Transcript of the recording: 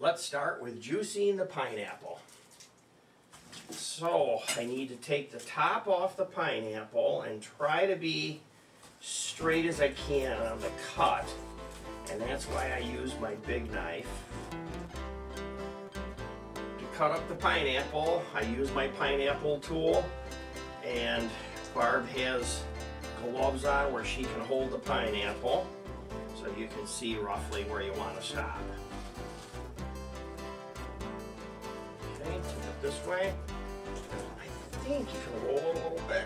let's start with juicing the pineapple. So I need to take the top off the pineapple and try to be straight as I can on the cut. And that's why I use my big knife. To cut up the pineapple, I use my pineapple tool. And Barb has gloves on where she can hold the pineapple. So you can see roughly where you want to stop. This way. I think you can roll it a little bit.